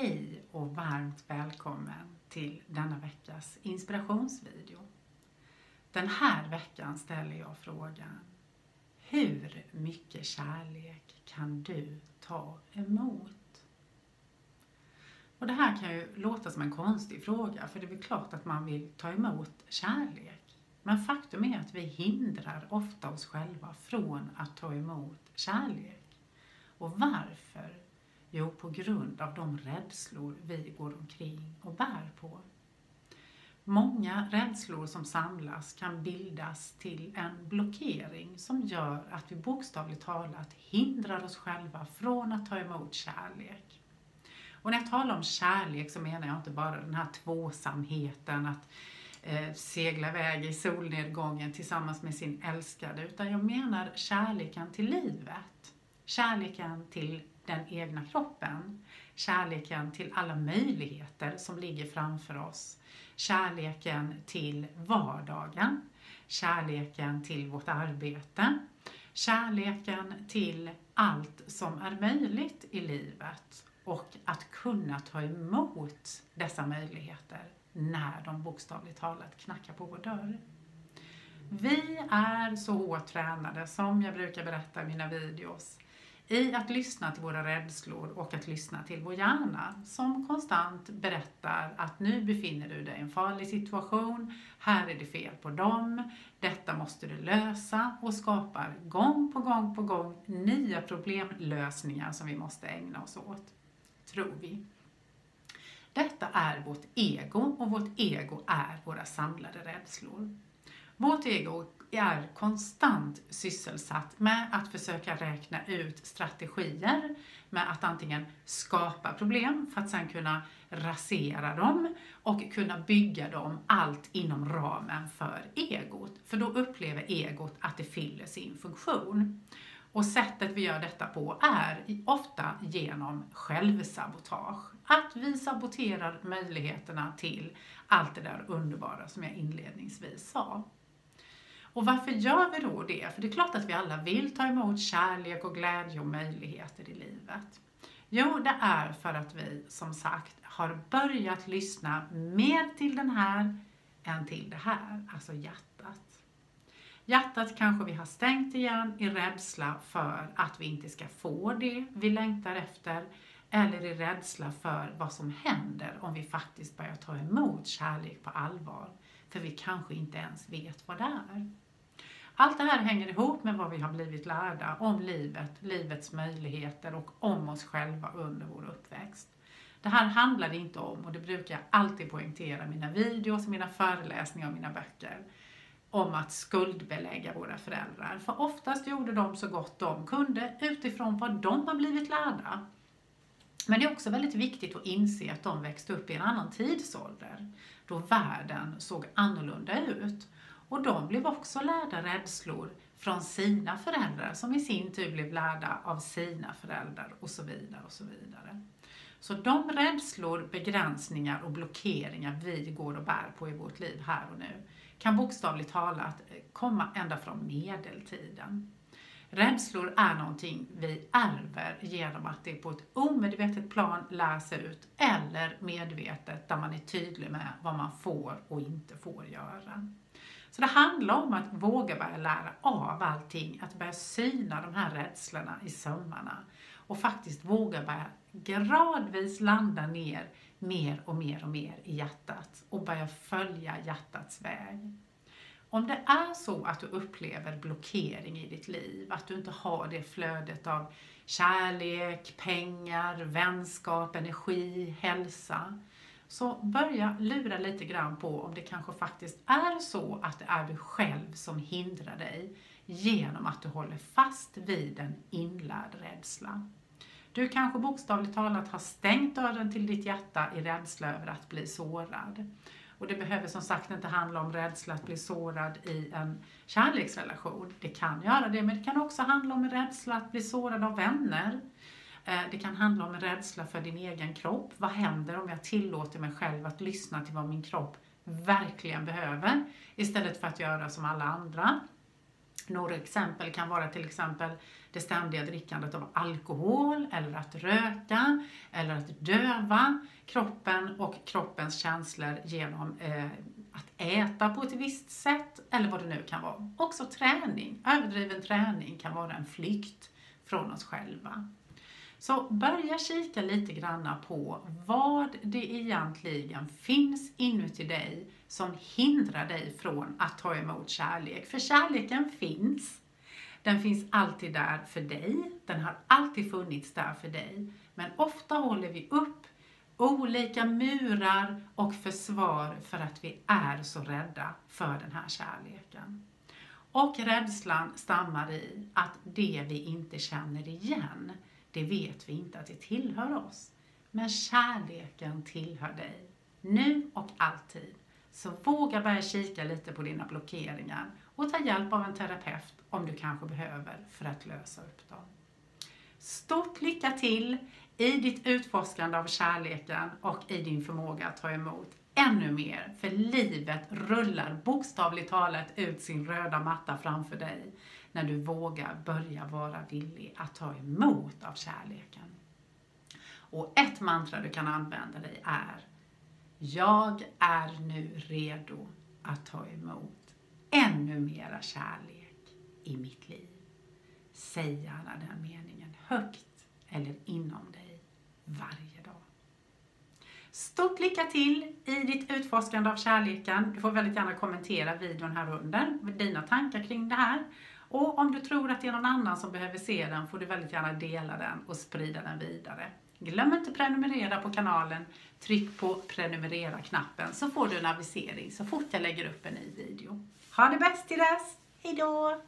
Hej och varmt välkommen till denna veckas inspirationsvideo. Den här veckan ställer jag frågan Hur mycket kärlek kan du ta emot? Och det här kan ju låta som en konstig fråga för det är väl klart att man vill ta emot kärlek. Men faktum är att vi hindrar ofta oss själva från att ta emot kärlek. Och varför Jo, på grund av de rädslor vi går omkring och bär på. Många rädslor som samlas kan bildas till en blockering som gör att vi bokstavligt talat hindrar oss själva från att ta emot kärlek. Och när jag talar om kärlek så menar jag inte bara den här tvåsamheten, att eh, segla iväg i solnedgången tillsammans med sin älskade, utan jag menar kärleken till livet. Kärleken till den egna kroppen. Kärleken till alla möjligheter som ligger framför oss. Kärleken till vardagen. Kärleken till vårt arbete. Kärleken till allt som är möjligt i livet och att kunna ta emot dessa möjligheter när de bokstavligt talat knackar på vår dörr. Vi är så hårt tränade, som jag brukar berätta i mina videos, i att lyssna till våra rädslor och att lyssna till vår hjärna som konstant berättar att nu befinner du dig i en farlig situation, här är det fel på dem, detta måste du lösa och skapar gång på gång på gång nya problemlösningar som vi måste ägna oss åt, tror vi. Detta är vårt ego och vårt ego är våra samlade rädslor. Vårt ego är konstant sysselsatt med att försöka räkna ut strategier med att antingen skapa problem för att sedan kunna rasera dem och kunna bygga dem allt inom ramen för egot. För då upplever egot att det fyller sin funktion. Och sättet vi gör detta på är ofta genom självsabotage. Att vi saboterar möjligheterna till allt det där underbara som jag inledningsvis sa. Och varför gör vi då det? För det är klart att vi alla vill ta emot kärlek och glädje och möjligheter i livet. Jo, det är för att vi som sagt har börjat lyssna mer till den här än till det här, alltså hjärtat. Hjärtat kanske vi har stängt igen i rädsla för att vi inte ska få det vi längtar efter eller i rädsla för vad som händer om vi faktiskt börjar ta emot kärlek på allvar. För vi kanske inte ens vet vad det är. Allt det här hänger ihop med vad vi har blivit lärda om livet, livets möjligheter och om oss själva under vår uppväxt. Det här handlar det inte om, och det brukar jag alltid poängtera i mina videos, mina föreläsningar och mina böcker, om att skuldbelägga våra föräldrar. För oftast gjorde de så gott de kunde utifrån vad de har blivit lärda. Men det är också väldigt viktigt att inse att de växte upp i en annan tidsålder, då världen såg annorlunda ut. Och de blev också lärda rädslor från sina föräldrar som i sin tur blev lärda av sina föräldrar och så vidare och så vidare. Så de rädslor, begränsningar och blockeringar vi går och bär på i vårt liv här och nu kan bokstavligt talat komma ända från medeltiden. Rädslor är någonting vi ärver genom att det på ett omedvetet plan lärs ut eller medvetet där man är tydlig med vad man får och inte får göra. Så det handlar om att våga börja lära av allting, att börja syna de här rädslorna i sömmarna och faktiskt våga börja gradvis landa ner mer och mer och mer i hjärtat och börja följa hjärtats väg. Om det är så att du upplever blockering i ditt liv, att du inte har det flödet av kärlek, pengar, vänskap, energi, hälsa, så börja lura lite grann på om det kanske faktiskt är så att det är du själv som hindrar dig genom att du håller fast vid en inlärd rädsla. Du kanske bokstavligt talat har stängt dörren till ditt hjärta i rädsla över att bli sårad. Och det behöver som sagt inte handla om rädsla att bli sårad i en kärleksrelation. Det kan göra det, men det kan också handla om rädsla att bli sårad av vänner, Eh, det kan handla om rädsla för din egen kropp. Vad händer om jag tillåter mig själv att lyssna till vad min kropp verkligen behöver istället för att göra som alla andra? Några exempel kan vara till exempel det ständiga drickandet av alkohol eller att röka eller att döva kroppen och kroppens känslor genom eh, att äta på ett visst sätt eller vad det nu kan vara. Också träning, överdriven träning kan vara en flykt från oss själva. Så börja kika lite granna på vad det egentligen finns inuti dig som hindrar dig från att ta emot kärlek. För kärleken finns. Den finns alltid där för dig. Den har alltid funnits där för dig. Men ofta håller vi upp olika murar och försvar för att vi är så rädda för den här kärleken. Och rädslan stammar i att det vi inte känner igen, det vet vi inte att det tillhör oss. Men kärleken tillhör dig, nu och alltid. Så våga börja kika lite på dina blockeringar och ta hjälp av en terapeut om du kanske behöver för att lösa upp dem. Stort lycka till i ditt utforskande av kärleken och i din förmåga att ta emot ännu mer, rullar bokstavligt talat ut sin röda matta framför dig när du vågar börja vara villig att ta emot av kärleken. Och ett mantra du kan använda dig är Jag är nu redo att ta emot ännu mera kärlek i mitt liv. Säg gärna den meningen högt eller inom dig. Stort lycka till i ditt utforskande av kärleken. Du får väldigt gärna kommentera videon här under med dina tankar kring det här. Och om du tror att det är någon annan som behöver se den får du väldigt gärna dela den och sprida den vidare. Glöm inte prenumerera på kanalen. Tryck på prenumerera-knappen så får du en avisering så fort jag lägger upp en ny video. Ha det bäst till dess! Hejdå!